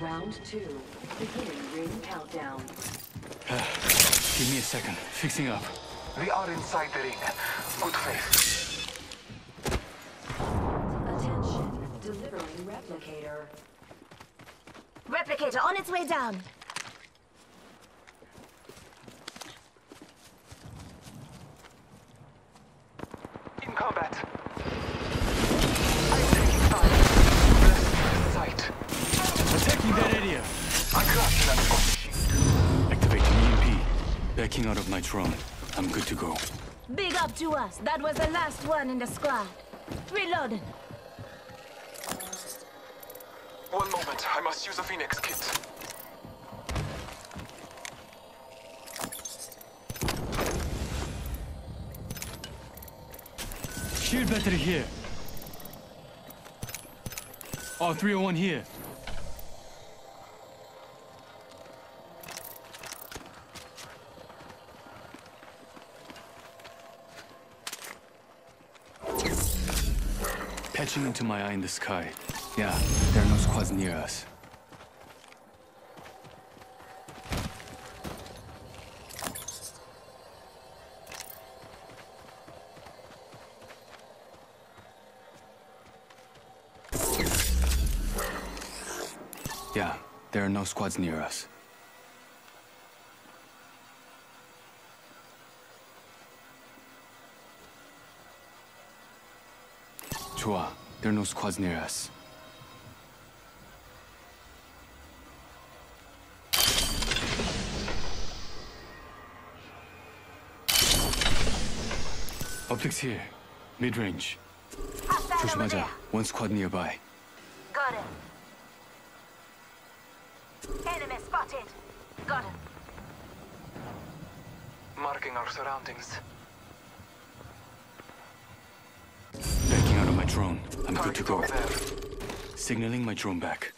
Round two. Beginning ring countdown. Give me a second. Fixing up. We are inside the ring. Good faith. Attention. Delivering replicator. Replicator on its way down. In combat. Backing out of my drone. I'm good to go. Big up to us. That was the last one in the squad. Reloading. One moment. I must use a Phoenix kit. Shield battery here. Oh, 301 here. Patching into my eye in the sky. Yeah, there are no squads near us. Yeah, there are no squads near us. 좋아, there are no squads near us. Optics here, mid-range. Hostile over 조심하자. there. One squad nearby. Got it. Enemy spotted. Got him. Marking our surroundings. Drone. I'm good to go. Signaling my drone back.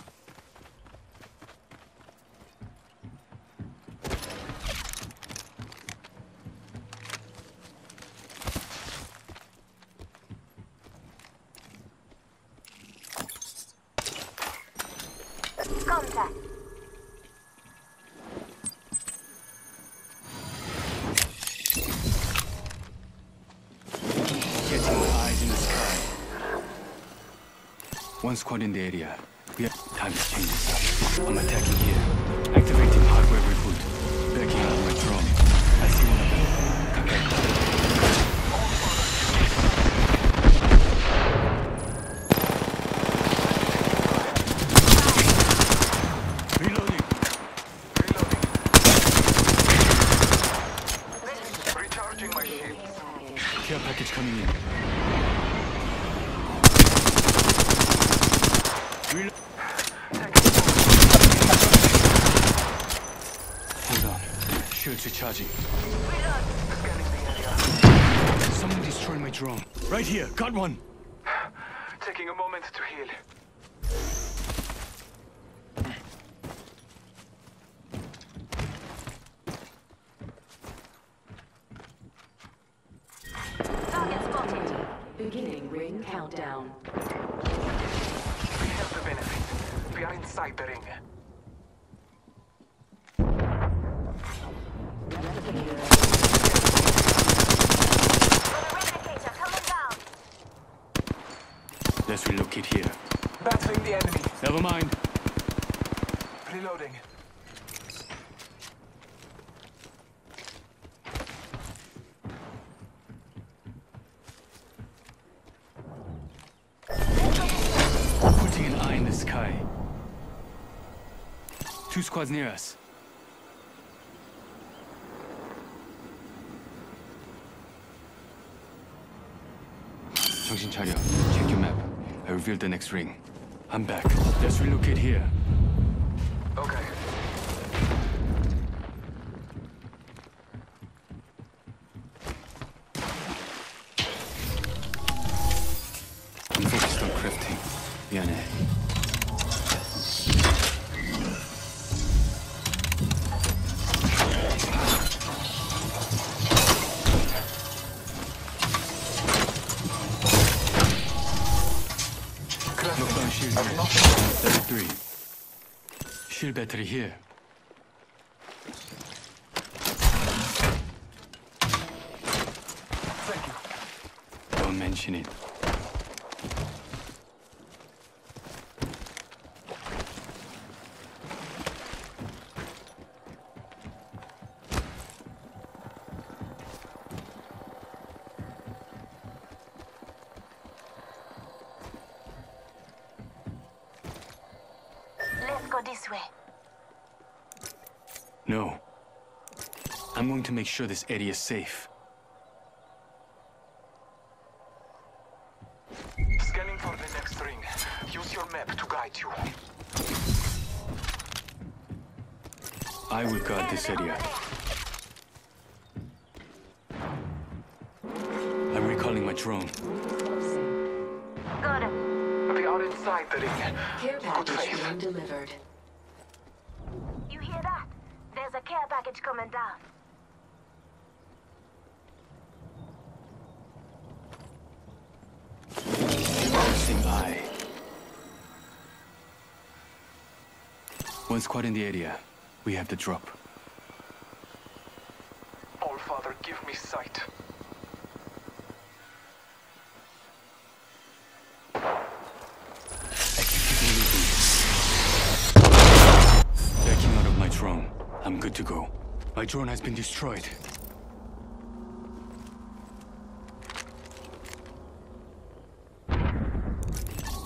Contact. One squad in the area. We have time to change this up. I'm attacking here. Activating hardware reboot. Backing out my drone. I see one of them. Okay. Reloading. Reloading. Recharging my shields. Care package coming in. Relo- Hold on. Shields recharging. Scanning the area. Someone destroyed my drone. Right here. Got one. Taking a moment to heal. Target spotted. Beginning ring countdown. We have the benefit. We are inside the ring. Replicator. Got a replicator coming down. Let's relocate here. Battling the enemy. Never mind. Reloading. Putting an eye in the sky. Two squads near us. 정신 차려. Check your map. I revealed the next ring. I'm back. Let's relocate here. Okay. I'm focused on crafting. 미안해. Knockdown shield unit. Level 3. Shield battery here. Thank you. Don't mention it. Let's go this way. No. I'm going to make sure this area is safe. Scanning for the next ring. Use your map to guide you. I will guard this area. I'm recalling my drone. Closing. Got him. They are inside the ring. Care Good package faith. being delivered. You hear that? There's a care package coming down. Pulsing eye. One squad in the area. We have the drop. All Father, give me sight. Executing reboot. Backing out of my drone. I'm good to go. My drone has been destroyed.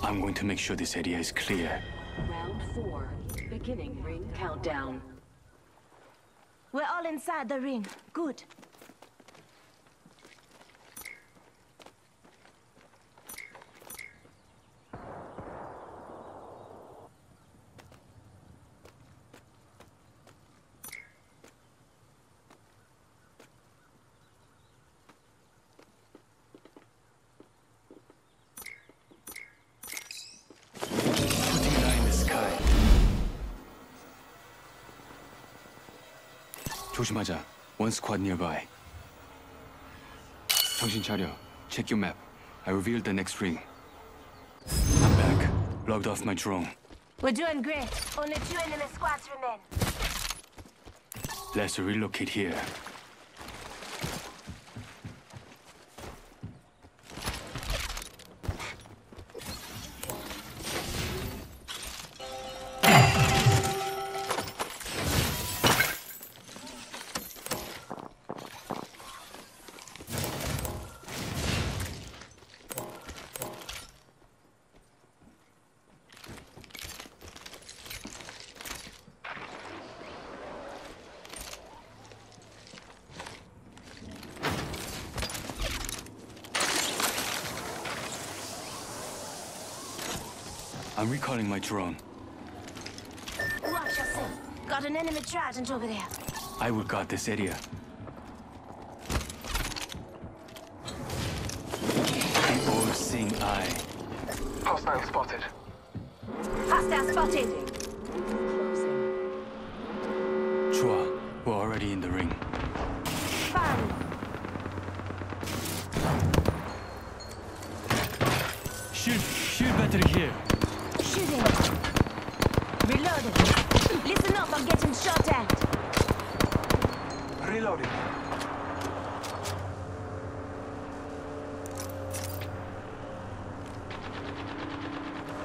I'm going to make sure this area is clear. Round four. Beginning ring countdown. We're all inside the ring. Good. Putting an eye in the sky. 조심하자. One squad nearby. 정신 차려. Check your map. I revealed the next ring. I'm back. Logged off my drone. We're doing great. Only two enemy squads remain. Let's relocate here. I'm recalling my drone. Watch yourself. Got an enemy trident over there. I will guard this area. The all-seeing eye. Hostile spotted. Hostile spotted. Reloading.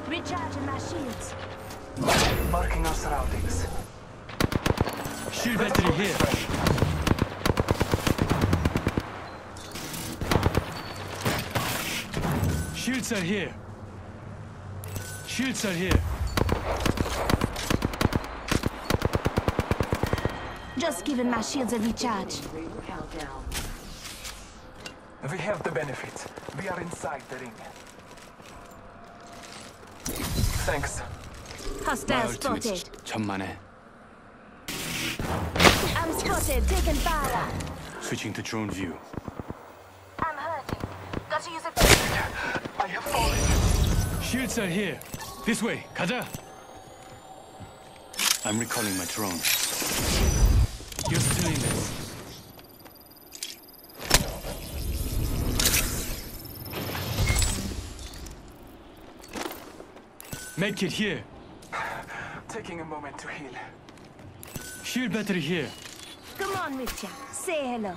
Recharging my shields. Marking our surroundings. Shield battery here. Shields are here. Shields are here. Just giving my shields a recharge. Ring countdown. We have the benefit. We are inside the ring. Thanks. My Hostile spotted. ultimate's 천만에. I'm spotted, taking fire. Switching to drone view. I'm hurting. Got to use it. I have fallen. Shields are here. This way. 가자. I'm recalling my drone. You're still in this. Medkit here. Taking a moment to heal. Shield battery here. Come on, Mitya. Say hello.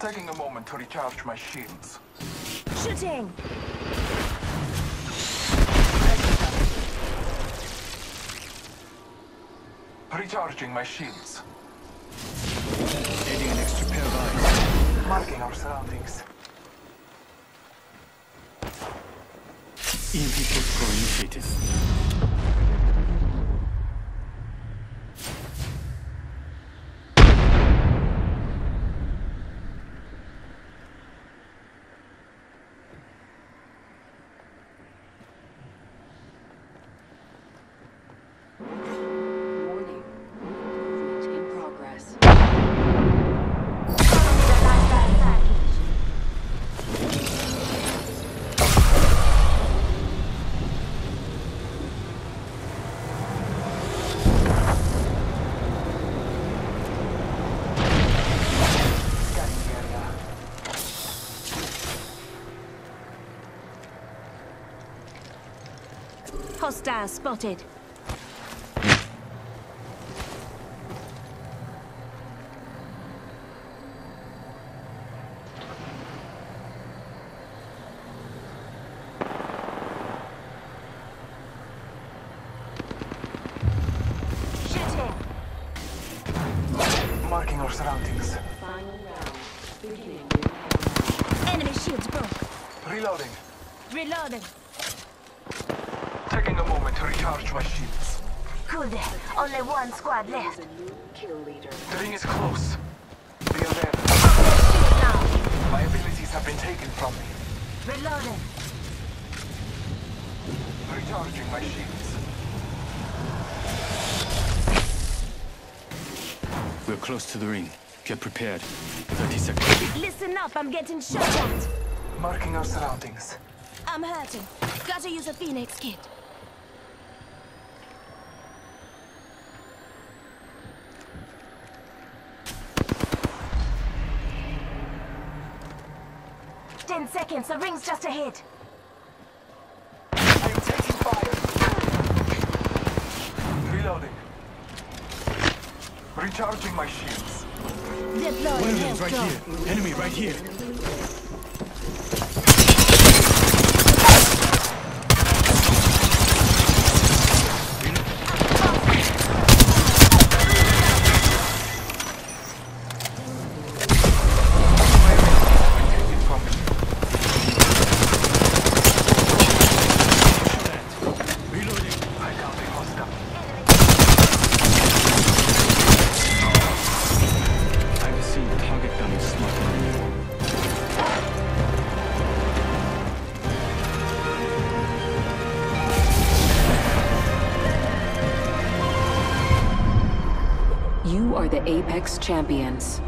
Taking a moment to recharge my shields. Shooting! Recharging my shields. Adding an extra pair of eyes. Marking our surroundings. Protocol initiated. Warning. Movement in progress. Scanning the area. Hostile spotted. Marking our surroundings. Final round. Beginning. Enemy shields broke. Reloading. Reloading. Taking a moment to recharge shields. Good. Only one squad left. is a new kill leader. The ring is close. Be alert. Shield now. My abilities have been taken from me. Reloading. Recharging my shields. We're close to the ring. Get prepared. 30 seconds. Listen up, I'm getting shot at. Marking our surroundings. I'm hurting. Gotta use a Phoenix kit. Seconds, the ring's just ahead. I'm taking fire. Reloading. Recharging my shields. Deploying One of them's health right drone. here. Enemy right here. Apex champions.